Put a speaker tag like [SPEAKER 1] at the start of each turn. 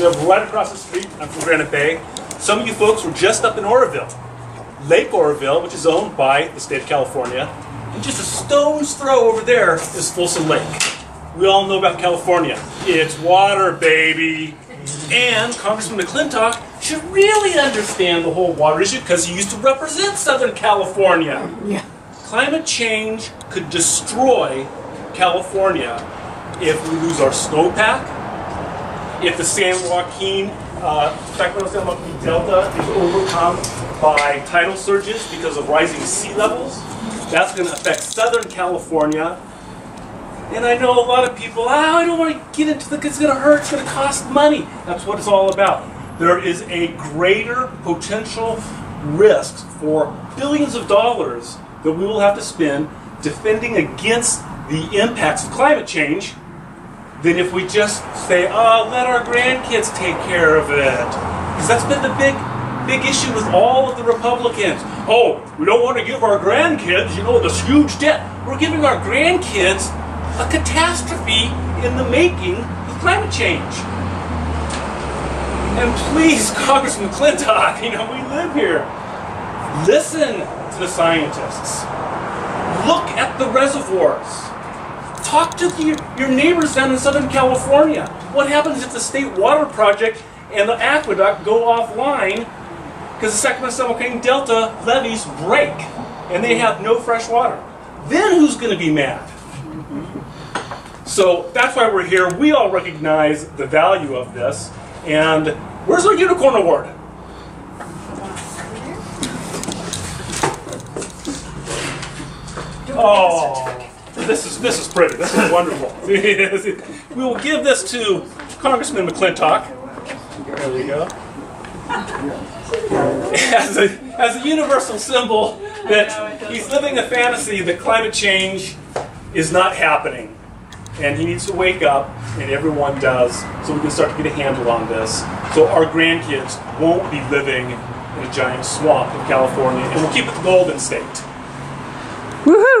[SPEAKER 1] live right across the street. I'm from Granite Bay. Some of you folks were just up in Oroville. Lake Oroville, which is owned by the state of California. And just a stone's throw over there is Folsom Lake. We all know about California. It's water, baby. And Congressman McClintock should really understand the whole water issue because he used to represent Southern California.
[SPEAKER 2] Yeah.
[SPEAKER 1] Climate change could destroy California if we lose our snowpack, if the San Joaquin, uh, Sacramento San Joaquin Delta is overcome by tidal surges because of rising sea levels. That's going to affect Southern California. And I know a lot of people, oh, I don't want to get into the, it's going to hurt, it's going to cost money. That's what it's all about. There is a greater potential risk for billions of dollars that we will have to spend defending against the impacts of climate change than if we just say, oh, let our grandkids take care of it. Because that's been the big, big issue with all of the Republicans. Oh, we don't want to give our grandkids, you know, this huge debt. We're giving our grandkids a catastrophe in the making with climate change. And please, Congressman McClintock, you know, we live here. Listen to the scientists. Look at the reservoirs. Talk to the, your neighbors down in Southern California. What happens if the state water project and the aqueduct go offline because the Sacramento Delta levees break and they have no fresh water? Then who's going to be mad? So that's why we're here. We all recognize the value of this. And where's our unicorn award? Oh, this is this is pretty. This is wonderful. we will give this to Congressman McClintock. There you go. As a, as a universal symbol that he's living a fantasy that climate change is not happening. And he needs to wake up, and everyone does, so we can start to get a handle on this. So our grandkids won't be living in a giant swamp in California, and we'll keep it the Golden State.
[SPEAKER 2] Woohoo!